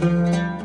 Música